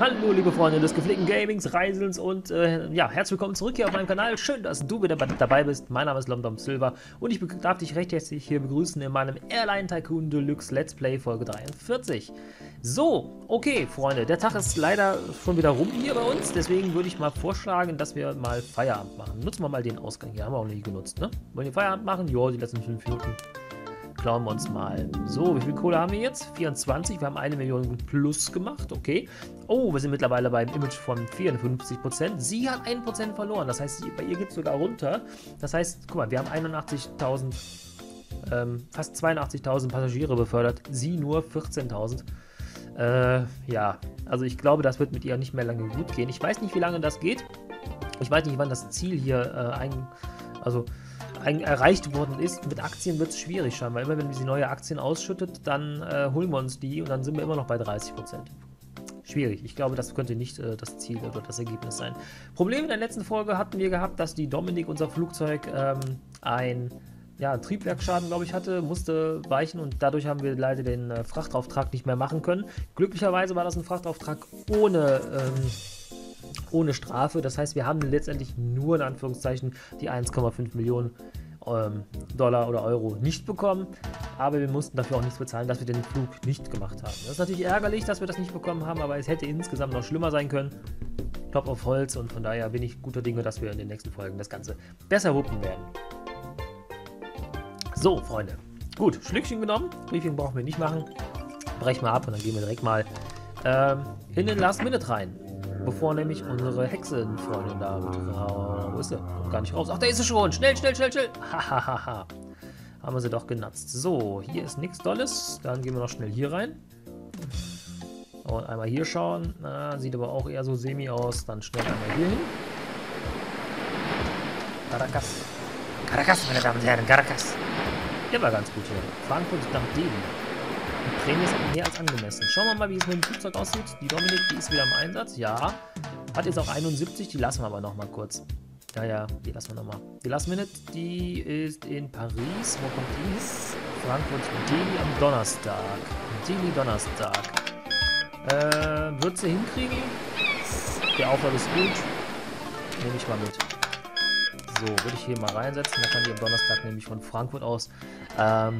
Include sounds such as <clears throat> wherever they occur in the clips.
Hallo liebe Freunde des gepflegten Gamings, Reiselns und äh, ja, herzlich willkommen zurück hier auf meinem Kanal. Schön, dass du wieder dabei bist. Mein Name ist Lomdom Silver und ich darf dich recht herzlich hier begrüßen in meinem Airline Tycoon Deluxe Let's Play Folge 43. So, okay Freunde, der Tag ist leider schon wieder rum hier bei uns, deswegen würde ich mal vorschlagen, dass wir mal Feierabend machen. Nutzen wir mal den Ausgang hier, haben wir auch nie genutzt, ne? Wollen wir Feierabend machen? Ja, die letzten 5 Minuten klauen wir uns mal. So, wie viel Kohle haben wir jetzt? 24. Wir haben eine Million plus gemacht. Okay. Oh, wir sind mittlerweile beim Image von 54%. Sie hat 1% verloren. Das heißt, bei ihr geht es sogar runter. Das heißt, guck mal, wir haben 81.000, ähm, fast 82.000 Passagiere befördert. Sie nur 14.000. Äh, ja, also ich glaube, das wird mit ihr nicht mehr lange gut gehen. Ich weiß nicht, wie lange das geht. Ich weiß nicht, wann das Ziel hier äh, ein, also erreicht worden ist. Mit Aktien wird es schwierig scheinbar. Immer wenn sie neue Aktien ausschüttet, dann äh, holen wir uns die und dann sind wir immer noch bei 30%. Schwierig. Ich glaube, das könnte nicht äh, das Ziel oder das Ergebnis sein. Problem in der letzten Folge hatten wir gehabt, dass die Dominik, unser Flugzeug, ähm, ein ja, Triebwerksschaden, glaube ich, hatte, musste weichen und dadurch haben wir leider den äh, Frachtauftrag nicht mehr machen können. Glücklicherweise war das ein Frachtauftrag ohne ähm, ohne Strafe. Das heißt, wir haben letztendlich nur in Anführungszeichen die 1,5 Millionen ähm, Dollar oder Euro nicht bekommen, aber wir mussten dafür auch nichts bezahlen, dass wir den Flug nicht gemacht haben. Das ist natürlich ärgerlich, dass wir das nicht bekommen haben, aber es hätte insgesamt noch schlimmer sein können. Top auf Holz und von daher bin ich guter Dinge, dass wir in den nächsten Folgen das Ganze besser wuppen werden. So, Freunde. Gut, Schlückchen genommen. Briefing brauchen wir nicht machen. Brechen wir ab und dann gehen wir direkt mal ähm, in den Last Minute rein. Bevor nämlich unsere Hexenfreundin da raus. Wo ist sie? Kommt gar nicht raus. Ach, da ist sie schon. Schnell, schnell, schnell, schnell. Hahaha. Haben wir sie doch genatzt. So, hier ist nichts Dolles. Dann gehen wir noch schnell hier rein. Und einmal hier schauen. Na, sieht aber auch eher so semi aus. Dann schnell einmal hier hin. Caracas. Caracas, meine Damen und Herren. Caracas. Der war ganz gut hier. Frankfurt nach Deben. Prämie ist mehr als angemessen. Schauen wir mal, wie es mit dem Flugzeug aussieht. Die Dominik, die ist wieder im Einsatz. Ja. Hat jetzt auch 71. Die lassen wir aber noch mal kurz. Ja, ja, die lassen wir noch mal. Die Last Minute, die ist in Paris. Wo kommt die? Frankfurt, Delhi am Donnerstag. Delhi Donnerstag. Äh, wird sie hinkriegen? Der Aufwand ist gut. Nehme ich mal mit. So, würde ich hier mal reinsetzen. Dann kann die am Donnerstag nämlich von Frankfurt aus ähm,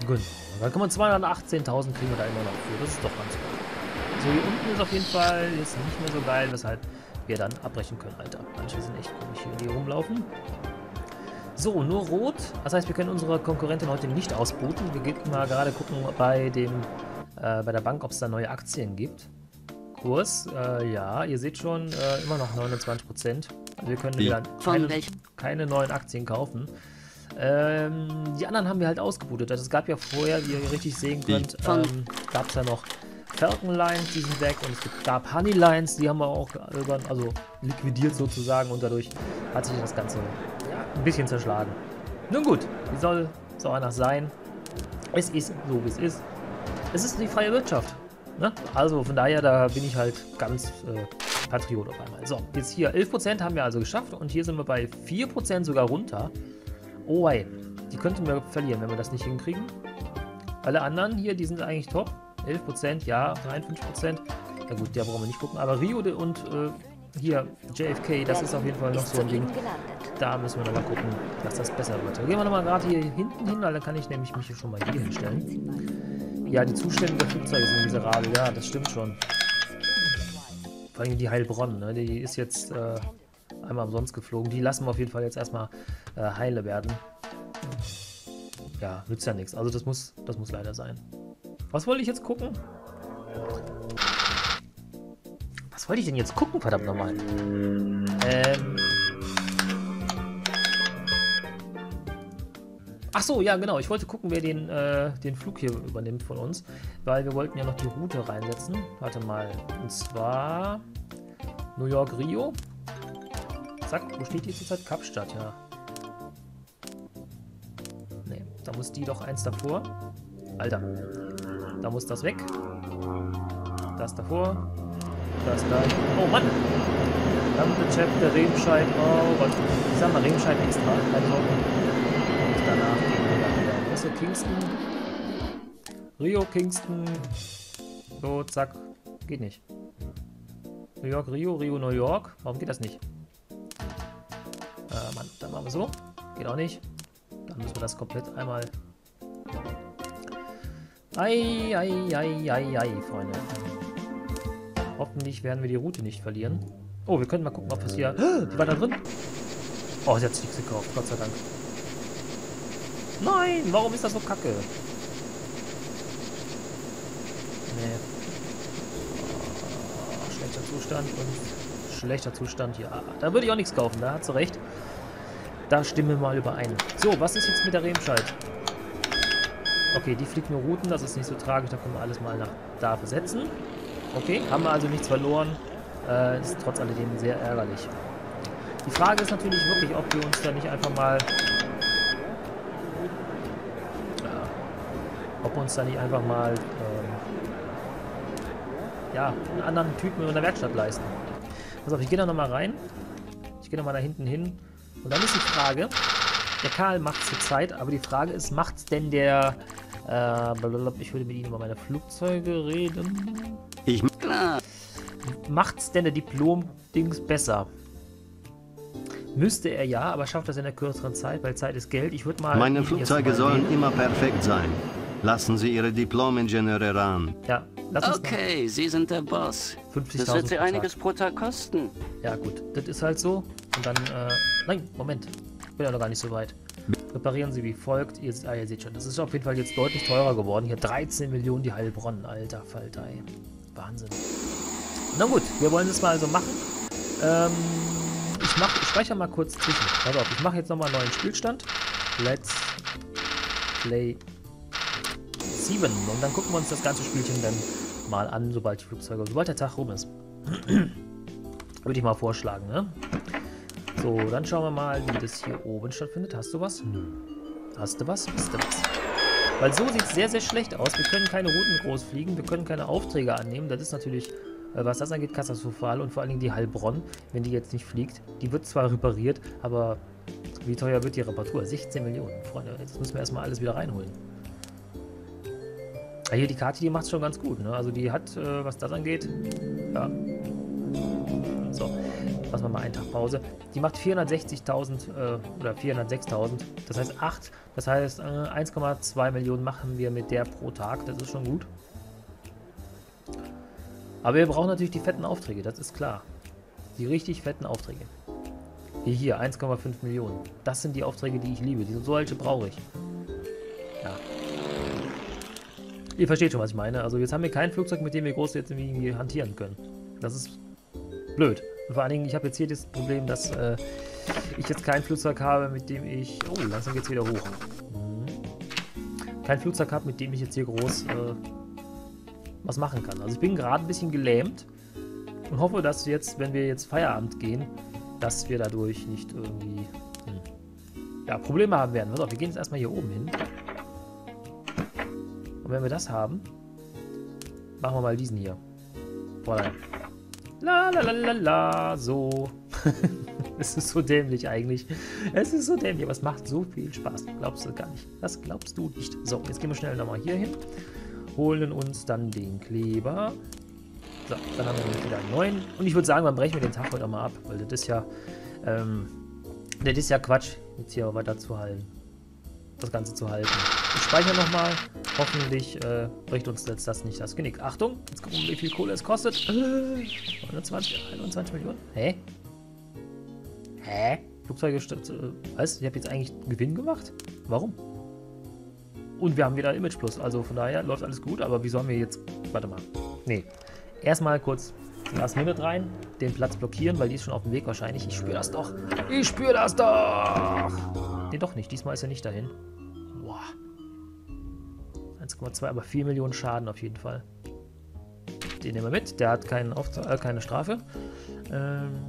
Genau. Dann kommen wir 218.000 kriegen wir da immer noch für. Das ist doch ganz gut. So, hier unten ist auf jeden Fall jetzt nicht mehr so geil, weshalb wir dann abbrechen können, Alter. Manche sind echt komisch hier, die rumlaufen. So, nur rot. Das heißt, wir können unsere Konkurrentin heute nicht ausbooten. Wir gehen mal gerade gucken bei dem äh, bei der Bank, ob es da neue Aktien gibt. Kurs, äh, ja, ihr seht schon, äh, immer noch 29%. Also wir können wieder keine, keine neuen Aktien kaufen. Ähm, die anderen haben wir halt ausgebootet. Also es gab ja vorher, wie ihr richtig sehen könnt, ähm, gab es ja noch Falcon Lines, die sind weg und es gab Honey Lines, die haben wir auch irgendwann, also liquidiert sozusagen und dadurch hat sich das Ganze ja, ein bisschen zerschlagen. Nun gut, wie soll es auch anders sein? Es ist so, wie es ist. Es ist die freie Wirtschaft. Ne? Also von daher, da bin ich halt ganz äh, Patriot auf einmal. So, jetzt hier 11% haben wir also geschafft und hier sind wir bei 4% sogar runter. Oh, ey. Die könnten wir verlieren, wenn wir das nicht hinkriegen. Alle anderen hier, die sind eigentlich top. 11%, ja, 53%. Ja gut, der brauchen wir nicht gucken. Aber Rio und äh, hier, JFK, das ist auf jeden Fall noch so ein Ding. Da müssen wir nochmal gucken, dass das besser wird. gehen wir nochmal gerade hier hinten hin, weil dann kann ich nämlich mich hier schon mal hier hinstellen. Ja, die Zustände der Flugzeuge sind miserabel. Ja, das stimmt schon. Vor allem die Heilbronn, ne? Die ist jetzt äh, einmal umsonst geflogen. Die lassen wir auf jeden Fall jetzt erstmal äh, heile werden. Ja, nützt ja nichts. Also das muss, das muss leider sein. Was wollte ich jetzt gucken? Was wollte ich denn jetzt gucken, verdammt nochmal? Ähm... Ach so, ja genau. Ich wollte gucken, wer den, äh, den Flug hier übernimmt von uns. Weil wir wollten ja noch die Route reinsetzen. Warte mal. Und zwar New York, Rio. Zack, wo steht die zurzeit? Kapstadt, ja. Ne, da muss die doch eins davor. Alter. Da muss das weg. Das davor. Das da. Oh Mann! Check der Remscheid. Oh Gott. Ich sag mal Remscheid extra. Keine. Und danach gehen wir dann wieder. Wo ist Kingston? Rio, Kingston. So, zack. Geht nicht. New York, Rio, Rio, New York. Warum geht das nicht? Äh, Mann, dann machen wir so. Geht auch nicht. Dann müssen wir das komplett einmal... Ei, ei, ei, ei, ei, Freunde. Hoffentlich werden wir die Route nicht verlieren. Oh, wir können mal gucken, ob es hier... Die war da drin? Oh, sie hat sich gekauft, Gott sei Dank. Nein, warum ist das so kacke? Nee. Oh, schlechter Zustand und schlechter Zustand. Ja, da würde ich auch nichts kaufen, da hat sie recht. Da stimmen wir mal überein. So, was ist jetzt mit der Remscheid? Okay, die fliegt nur Routen, das ist nicht so tragisch, da können wir alles mal nach da besetzen. Okay, haben wir also nichts verloren. Äh, ist trotz alledem sehr ärgerlich. Die Frage ist natürlich wirklich, ob wir uns da nicht einfach mal... Ja, ob wir uns da nicht einfach mal... Ähm, ja, einen anderen Typen in der Werkstatt leisten. Pass auf, ich gehe da nochmal rein. Ich gehe nochmal da hinten hin. Und dann ist die Frage, der Karl macht es zur Zeit, aber die Frage ist, macht es denn der... Äh, ich würde mit Ihnen über meine Flugzeuge reden. Ich... Klar. Macht es denn der Diplom-Dings besser? Müsste er ja, aber schafft das in der kürzeren Zeit, weil Zeit ist Geld. Ich würde mal... Meine Flugzeuge sollen immer perfekt sein. Lassen Sie Ihre Diplom-Ingenieure ran. Ja, lass uns Okay, mal. Sie sind der Boss. 50.000 Das wird Sie einiges pro Tag kosten. Ja gut, das ist halt so. Und dann, äh... Nein, Moment. Ich bin ja noch gar nicht so weit. Reparieren Sie wie folgt. Ihr, ah, ihr seht schon, das ist auf jeden Fall jetzt deutlich teurer geworden. Hier 13 Millionen die Heilbronn. Alter Falter, ey. Wahnsinn. Na gut, wir wollen es mal also machen. Ähm ich, mach, ich speichere mal kurz zwischen. Pass auf, ich mache jetzt nochmal einen neuen Spielstand. Let's play 7. Und dann gucken wir uns das ganze Spielchen dann mal an, sobald die Flugzeuge, sobald der Tag rum ist. <clears throat> Würde ich mal vorschlagen, ne? So, dann schauen wir mal, wie das hier oben stattfindet. Hast du was? Nö. Hast du was? Hast du was? Weil so sieht es sehr, sehr schlecht aus. Wir können keine Routen groß fliegen, wir können keine Aufträge annehmen. Das ist natürlich äh, was das angeht, katastrophal. Und vor allen Dingen die Heilbronn, wenn die jetzt nicht fliegt. Die wird zwar repariert, aber wie teuer wird die Reparatur? 16 Millionen, Freunde. Jetzt müssen wir erstmal alles wieder reinholen. Ja, hier die Karte, die macht es schon ganz gut. Ne? Also die hat, äh, was das angeht, ja. Machen wir mal einen Tag Pause. Die macht 460.000 äh, oder 406.000. Das heißt 8. Das heißt äh, 1,2 Millionen machen wir mit der pro Tag. Das ist schon gut. Aber wir brauchen natürlich die fetten Aufträge, das ist klar. Die richtig fetten Aufträge. Hier, hier, 1,5 Millionen. Das sind die Aufträge, die ich liebe. Die, solche brauche ich. Ja. Ihr versteht schon, was ich meine. Also jetzt haben wir kein Flugzeug, mit dem wir groß jetzt irgendwie hantieren können. Das ist blöd. Vor allen Dingen, ich habe jetzt hier das Problem, dass äh, ich jetzt kein Flugzeug habe, mit dem ich... Oh, langsam geht es wieder hoch. Mhm. Kein Flugzeug habe, mit dem ich jetzt hier groß... Äh, was machen kann. Also ich bin gerade ein bisschen gelähmt und hoffe, dass jetzt, wenn wir jetzt Feierabend gehen, dass wir dadurch nicht irgendwie hm, ja, Probleme haben werden. Pass wir gehen jetzt erstmal hier oben hin. Und wenn wir das haben, machen wir mal diesen hier. Voilà. La la la la la, so. <laughs> es ist so dämlich eigentlich. Es ist so dämlich, aber es macht so viel Spaß. Glaubst du gar nicht. Das glaubst du nicht. So, jetzt gehen wir schnell nochmal hier hin holen uns dann den Kleber. So, dann haben wir wieder einen neuen. Und ich würde sagen, dann brechen wir den Tag heute mal ab, weil das ist ja, ähm, das ist ja Quatsch, jetzt hier weiter zu halten. Das Ganze zu halten. Ich speichere nochmal. Hoffentlich äh, bricht uns jetzt das nicht das Genick. Achtung, jetzt gucken wir, wie viel Kohle es kostet. 29, 21 Millionen. Hä? Hä? Flugzeuge, äh, was? Ich habe jetzt eigentlich Gewinn gemacht? Warum? Und wir haben wieder Image Plus. Also von daher läuft alles gut. Aber wie sollen wir jetzt. Warte mal. Nee. Erstmal kurz Last Minute rein. Den Platz blockieren, weil die ist schon auf dem Weg wahrscheinlich. Ich spüre das doch. Ich spüre das doch. Nee, doch nicht. Diesmal ist er nicht dahin. Boah. 1,2, aber 4 Millionen Schaden auf jeden Fall. Den nehmen wir mit. Der hat keinen Auftrag, äh, keine Strafe. Ähm.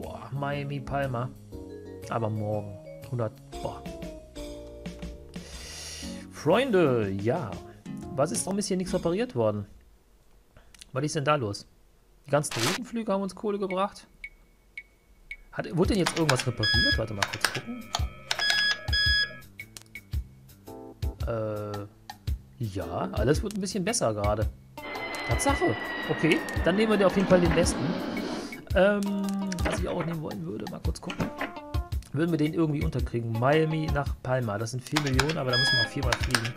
Boah, Miami Palma. Aber morgen. 100 Boah. Freunde, ja. Was ist, warum ist hier nichts repariert worden? Was ist denn da los? Die ganzen Routenflüge haben uns Kohle gebracht. Hat, wurde denn jetzt irgendwas repariert? Warte mal kurz gucken. Äh, ja, alles wird ein bisschen besser gerade. Tatsache. Okay, dann nehmen wir dir auf jeden Fall den besten. Ähm, was ich auch nehmen wollen würde, mal kurz gucken. Würden wir den irgendwie unterkriegen? Miami nach Palma. Das sind 4 Millionen, aber da müssen wir auch viermal fliegen.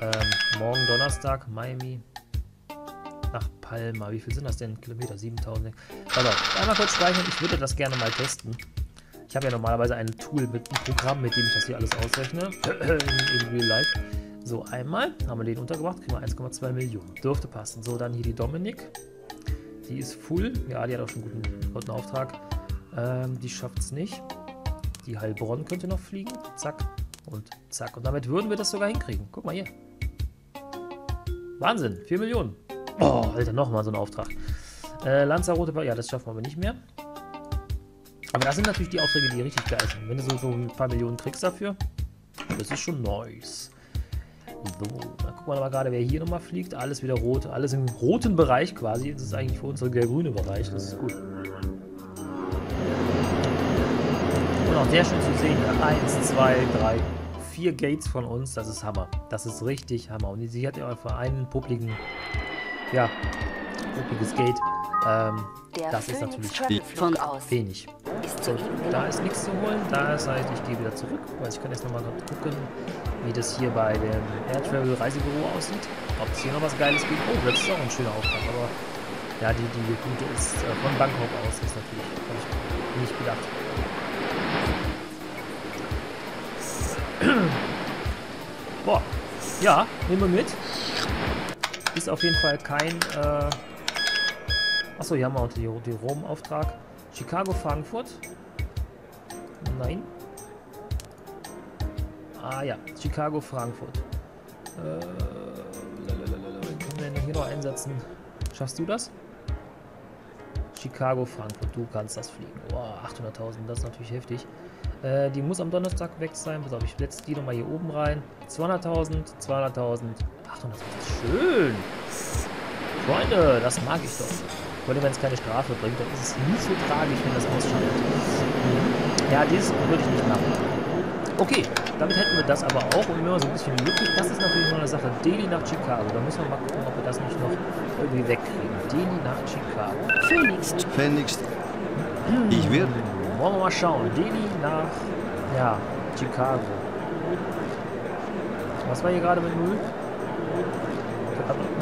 Ähm, morgen Donnerstag, Miami nach Palma. Wie viel sind das denn? Kilometer? 7000. Also, einmal kurz speichern. Ich würde das gerne mal testen. Ich habe ja normalerweise ein Tool mit einem Programm, mit dem ich das hier alles ausrechne. <clears throat> in, Real Life. So, einmal haben wir den untergebracht, kriegen wir 1,2 Millionen. Dürfte passen. So, dann hier die Dominik. Die ist full. Ja, die hat auch schon einen guten, guten Auftrag. Ähm, die schafft es nicht. Die Heilbronn könnte noch fliegen. Zack. Und zack. Und damit würden wir das sogar hinkriegen. Guck mal hier. Wahnsinn. 4 Millionen. Oh, Alter, nochmal so ein Auftrag. Äh, Lanzarote, ja, das schaffen wir aber nicht mehr. Aber das sind natürlich die Aufträge, die richtig geil sind. Wenn du so, so ein paar Millionen kriegst dafür, das ist schon nice. So, dann gucken wir mal gerade, wer hier nochmal fliegt. Alles wieder rot, alles im roten Bereich quasi. Das ist eigentlich für uns der grüne Bereich, das ist gut. Und auch sehr schön zu sehen, hier. eins, zwei, drei, vier Gates von uns, das ist Hammer. Das ist richtig Hammer. Und sie hat ja für einen publiken, ja, publikes Gate. Ähm, das ist natürlich von wenig. So, da ist nichts zu holen. Da ist halt, ich gehe wieder zurück, weil ich kann jetzt nochmal gucken, wie das hier bei dem Air Travel Reisebüro aussieht. Ob es hier noch was Geiles gibt. Oh, das ist auch ein schöner Auftrag, aber ja, die, die Route ist äh, von Bangkok aus, ist natürlich, habe ich nicht gedacht. <clears throat> Boah, ja, nehmen wir mit. Ist auf jeden Fall kein, äh Achso, hier haben wir auch die, die Rom-Auftrag. Chicago, Frankfurt. Nein. Ah ja, Chicago, Frankfurt. Äh, können wir denn hier noch einsetzen? Schaffst du das? Chicago, Frankfurt, du kannst das fliegen. Boah, 800.000, das ist natürlich heftig. Äh, die muss am Donnerstag weg sein. Pass auf, ich setze die nochmal hier oben rein. 200.000, 200.000, 800.000. Schön! Freunde, das mag ich doch. Vor allem, wenn es keine Strafe bringt, dann ist es nie so tragisch, wenn das ausschaltet. Ja, dieses würde ich nicht machen. Okay, damit hätten wir das aber auch. Und immer so ein bisschen lückig. Das ist natürlich noch eine Sache. Delhi nach Chicago. Da müssen wir mal gucken, ob wir das nicht noch irgendwie wegkriegen. Delhi nach Chicago. Phoenix. Phoenix. Ich will. Wollen wir mal schauen. Delhi nach, ja, Chicago. Was war hier gerade mit Null?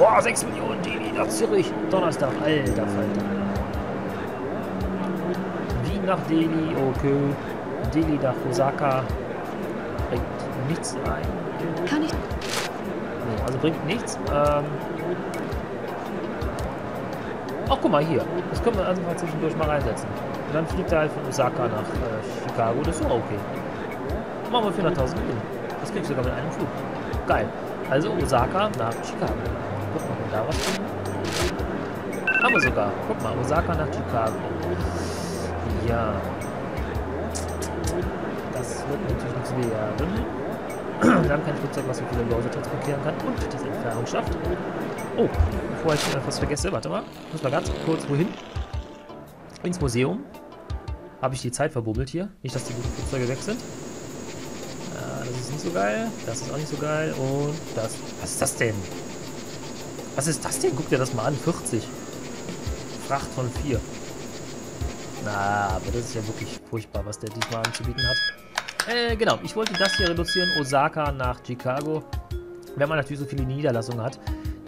Boah, 6 Millionen Delhi nach Zürich. Donnerstag, alter Falter. Wien nach Delhi, okay. Delhi nach Osaka. Bringt nichts ein. Kann ich. Nee, also bringt nichts. Ähm. Ach, guck mal hier. Das können wir also mal zwischendurch mal reinsetzen. Und dann fliegt er halt von Osaka nach äh, Chicago. Das ist auch okay. Machen wir 400.000 Gewinn. Das kriegst du sogar mit einem Flug. Geil. Also Osaka nach Chicago. Da was finden. Haben wir sogar. Guck mal, Osaka nach Chicago. Ja. Das wird natürlich nichts werden. Wir haben kein Flugzeug, was so viele Leute transportieren kann und diese Entfernung schafft. Oh, bevor ich etwas vergesse, warte mal. Muss mal ganz kurz wohin? Ins Museum. Habe ich die Zeit verbummelt hier. Nicht, dass die Flugzeuge weg sind. Ja, das ist nicht so geil. Das ist auch nicht so geil. Und das. Was ist das denn? Was ist das denn? Guck dir das mal an. 40. Fracht von 4. Na, aber das ist ja wirklich furchtbar, was der diesmal anzubieten hat. Äh, genau. Ich wollte das hier reduzieren. Osaka nach Chicago. Wenn man natürlich so viele Niederlassungen hat,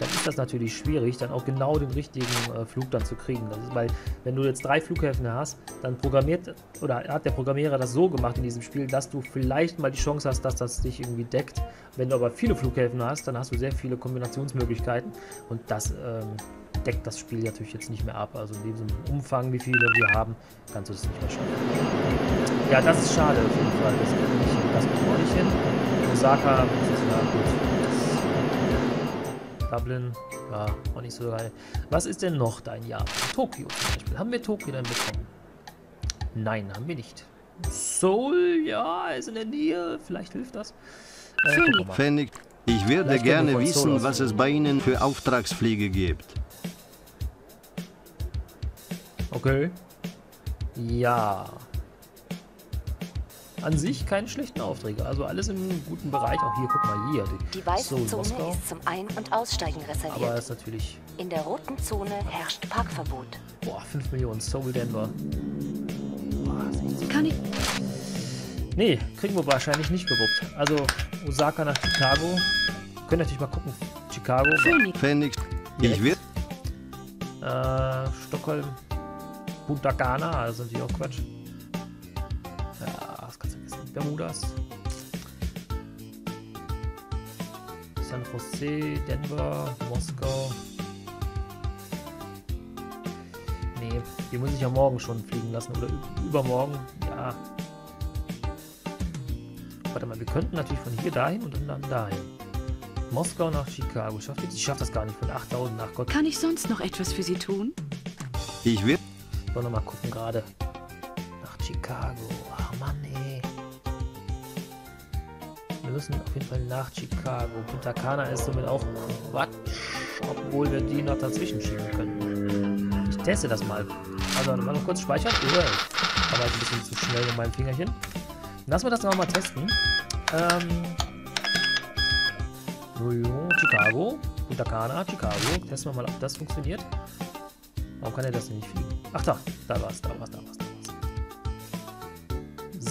dann ist das natürlich schwierig, dann auch genau den richtigen äh, Flug dann zu kriegen. Das ist, weil, wenn du jetzt drei Flughäfen hast, dann programmiert oder hat der Programmierer das so gemacht in diesem Spiel, dass du vielleicht mal die Chance hast, dass das dich irgendwie deckt. Wenn du aber viele Flughäfen hast, dann hast du sehr viele Kombinationsmöglichkeiten und das ähm, deckt das Spiel natürlich jetzt nicht mehr ab. Also in diesem Umfang, wie viele wir haben, kannst du das nicht mehr schaffen. Ja, das ist schade auf jeden Fall. Das kriege ich, das kriege ich auch nicht hin. Osaka, das ist ja gut. Dublin, ja, auch nicht so geil. Was ist denn noch dein Japan? Tokio zum Beispiel. Haben wir Tokio dann bekommen? Nein, haben wir nicht. Seoul, ja, ist in der Nähe. Vielleicht hilft das. Äh, Pfennig, ich würde Vielleicht gerne wissen, was es bei Ihnen für Auftragspflege gibt. Okay. Ja. An sich keine schlechten Aufträge. Also alles im guten Bereich. Auch hier, guck mal hier. Die, die weiße Zone Moskau. ist zum Ein- und Aussteigen reserviert. Aber ist natürlich... In der roten Zone herrscht Parkverbot. Boah, 5 Millionen. Soul Denver. Boah, Kann ich... Nee, kriegen wir wahrscheinlich nicht gewuppt. Also Osaka nach Chicago. Könnt ihr natürlich mal gucken. Chicago. Phoenix. Ich will. Äh, Stockholm. Punta Cana, also natürlich auch Quatsch. Bermudas. San Jose, Denver, Moskau. Nee, die muss ich ja morgen schon fliegen lassen. Oder übermorgen. Ja. Warte mal, wir könnten natürlich von hier dahin und dann dahin. Moskau nach Chicago. Schafft ihr Ich schaffe das gar nicht von 8000 nach Gott. Kann ich sonst noch etwas für Sie tun? Ich will. Ich wollte noch mal gucken gerade. Nach Chicago. Müssen auf jeden Fall nach Chicago. Punta Cana ist somit auch Quatsch. Obwohl wir die noch dazwischen schieben können. Ich teste das mal. Also, mal noch kurz speichern. Oh, war ich ein bisschen zu schnell mit meinem Fingerchen. Lassen wir das noch mal testen. Ähm, Chicago. Punta Cana, Chicago. Testen wir mal, ob das funktioniert. Warum kann er das denn nicht fliegen? Ach da, da war's, da war's, da war's.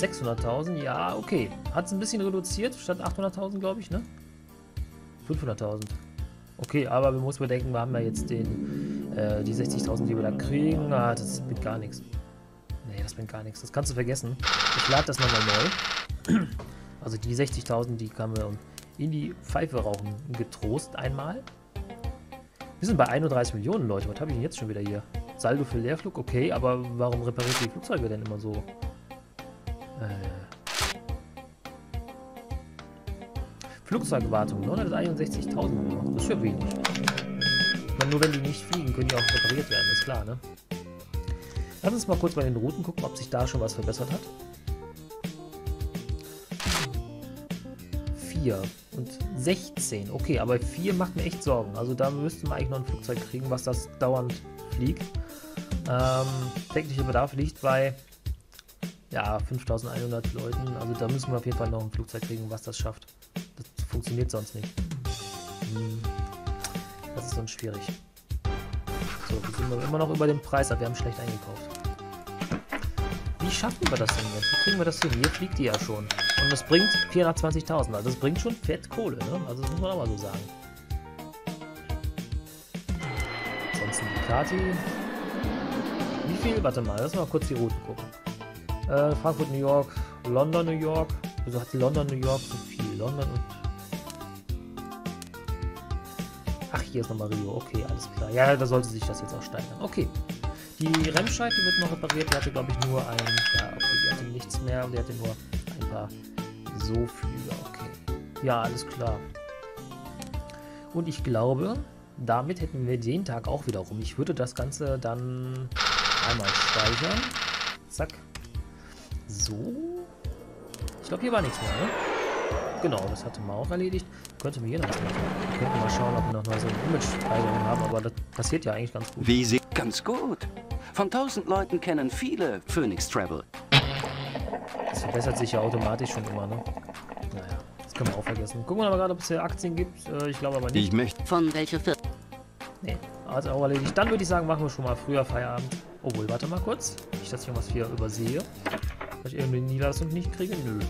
600.000, ja, okay. Hat es ein bisschen reduziert, statt 800.000, glaube ich, ne? 500.000. Okay, aber wir müssen bedenken, wir haben ja jetzt den, äh, die 60.000, die wir da kriegen. Ah, das bringt gar nichts. Nee, das bringt gar nichts. Das kannst du vergessen. Ich lade das nochmal neu. Also die 60.000, die kann man in die Pfeife rauchen. Getrost einmal. Wir sind bei 31 Millionen, Leute. Was habe ich denn jetzt schon wieder hier? Saldo für Leerflug, okay, aber warum repariert die Flugzeuge denn immer so? Flugzeugwartung, 961.000 Das ist ja wenig. Meine, nur wenn die nicht fliegen, können die auch repariert werden, ist klar, ne? Lass uns mal kurz bei den Routen gucken, ob sich da schon was verbessert hat. 4 und 16. Okay, aber 4 macht mir echt Sorgen. Also da müsste man eigentlich noch ein Flugzeug kriegen, was das dauernd fliegt. Ähm, täglicher Bedarf liegt bei ja, 5100 Leuten. Also da müssen wir auf jeden Fall noch ein Flugzeug kriegen, was das schafft. Das funktioniert sonst nicht. Hm. Das ist sonst schwierig. So, wir sind immer noch über dem Preis, aber wir haben schlecht eingekauft. Wie schaffen wir das denn jetzt? Wie kriegen wir das hin? Hier fliegt die ja schon. Und das bringt 420.000. Also das bringt schon fett Kohle, ne? Also das muss man auch mal so sagen. Ansonsten die Kati. Wie viel? Warte mal, lass mal kurz die Routen gucken. Äh, Frankfurt, New York, London, New York. Wieso hat London, New York so viel? London und... Ach, hier ist nochmal Rio. Okay, alles klar. Ja, da sollte sich das jetzt auch steigern. Okay. Die Remscheid, die wird noch repariert. Die hatte, glaube ich, nur ein... Ja, okay, die hatte nichts mehr. Die hatte nur ein paar so Flüge. Okay. Ja, alles klar. Und ich glaube, damit hätten wir den Tag auch wieder rum. Ich würde das Ganze dann einmal speichern. So. Ich glaube, hier war nichts mehr, ne? Genau, das hatte man auch erledigt. Könnte mir hier noch was machen. Wir könnten mal schauen, ob wir noch mal so eine Image-Speicherung haben, aber das passiert ja eigentlich ganz gut. Wie sie... Ganz gut. Von tausend Leuten kennen viele Phoenix Travel. Das verbessert sich ja automatisch schon immer, ne? Naja, das können wir auch vergessen. Gucken wir mal gerade, ob es hier Aktien gibt. Äh, ich glaube aber nicht. Ich möchte... Von welcher Firma? Nee, also auch erledigt. Dann würde ich sagen, machen wir schon mal früher Feierabend. Obwohl, warte mal kurz. Nicht, dass ich irgendwas hier übersehe. Dass ich irgendwie eine Niederlassung nicht kriege. Nö.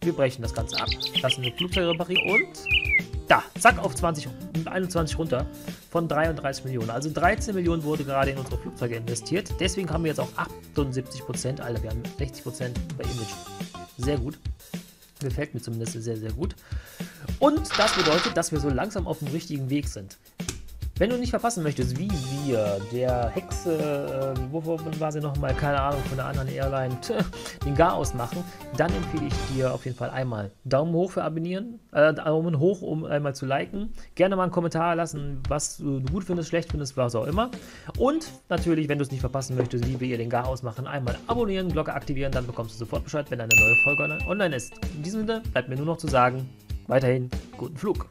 Wir brechen das Ganze ab. Lassen wir Flugzeug reparieren und da, zack, auf 20, 21 runter von 33 Millionen. Also 13 Millionen wurde gerade in unsere Flugzeuge investiert. Deswegen haben wir jetzt auch 78 Prozent. Alter, wir haben 60 Prozent bei Image. Sehr gut. Gefällt mir zumindest sehr, sehr gut. Und das bedeutet, dass wir so langsam auf dem richtigen Weg sind. Wenn du nicht verpassen möchtest, wie wir der Hexe, äh, wovon war sie nochmal, keine Ahnung, von einer anderen Airline, den Gar ausmachen, dann empfehle ich dir auf jeden Fall einmal Daumen hoch für abonnieren, äh, Daumen hoch, um einmal zu liken. Gerne mal einen Kommentar lassen, was du gut findest, schlecht findest, was auch immer. Und natürlich, wenn du es nicht verpassen möchtest, wie wir ihr den Gar ausmachen, einmal abonnieren, Glocke aktivieren, dann bekommst du sofort Bescheid, wenn eine neue Folge online ist. In diesem Sinne bleibt mir nur noch zu sagen, weiterhin guten Flug.